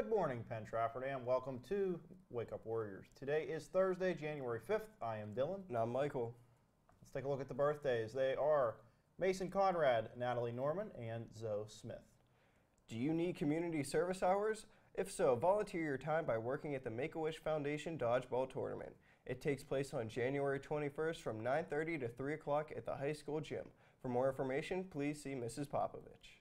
Good morning, Penn Trafford, and welcome to Wake Up Warriors. Today is Thursday, January 5th. I am Dylan. And I'm Michael. Let's take a look at the birthdays. They are Mason Conrad, Natalie Norman, and Zoe Smith. Do you need community service hours? If so, volunteer your time by working at the Make-A-Wish Foundation Dodgeball Tournament. It takes place on January 21st from 9.30 to 3 o'clock at the high school gym. For more information, please see Mrs. Popovich.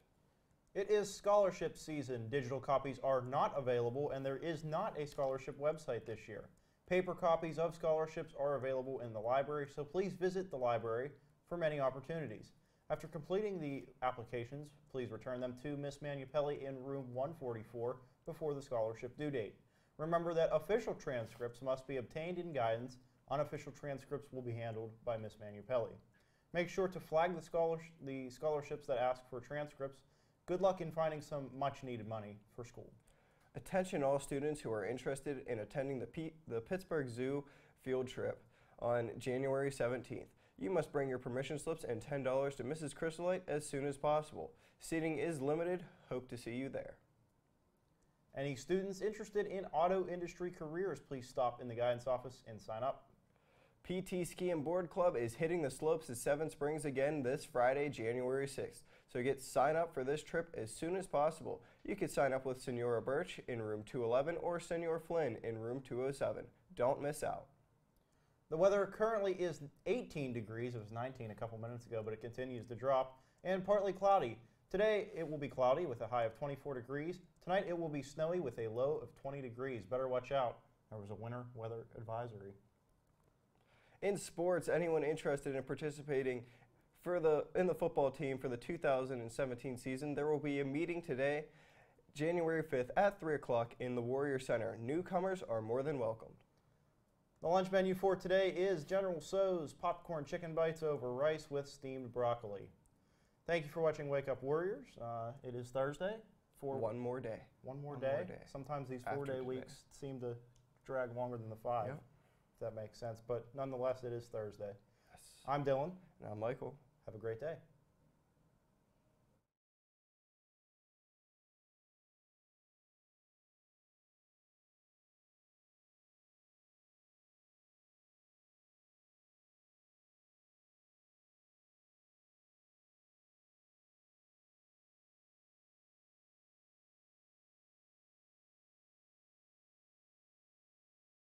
It is scholarship season. Digital copies are not available, and there is not a scholarship website this year. Paper copies of scholarships are available in the library, so please visit the library for many opportunities. After completing the applications, please return them to Ms. Manupelli in room 144 before the scholarship due date. Remember that official transcripts must be obtained in guidance. Unofficial transcripts will be handled by Ms. Manupelli. Make sure to flag the, the scholarships that ask for transcripts. Good luck in finding some much needed money for school. Attention all students who are interested in attending the, P the Pittsburgh Zoo field trip on January 17th. You must bring your permission slips and $10 to Mrs. Chrysolite as soon as possible. Seating is limited. Hope to see you there. Any students interested in auto industry careers, please stop in the guidance office and sign up. PT Ski and Board Club is hitting the slopes at Seven Springs again this Friday, January 6th. So get sign up for this trip as soon as possible. You can sign up with Senora Birch in room 211 or Senor Flynn in room 207. Don't miss out. The weather currently is 18 degrees. It was 19 a couple minutes ago, but it continues to drop and partly cloudy. Today it will be cloudy with a high of 24 degrees. Tonight it will be snowy with a low of 20 degrees. Better watch out. There was a winter weather advisory. In sports, anyone interested in participating for the in the football team for the 2017 season, there will be a meeting today, January 5th at 3 o'clock in the Warrior Center. Newcomers are more than welcomed. The lunch menu for today is General Tso's popcorn chicken bites over rice with steamed broccoli. Thank you for watching Wake Up Warriors. Uh, it is Thursday. For one more day. One more, One day. more day. Sometimes these four-day weeks seem to drag longer than the five. Yep. If that makes sense. But nonetheless, it is Thursday. Yes. I'm Dylan. And I'm Michael. Have a great day.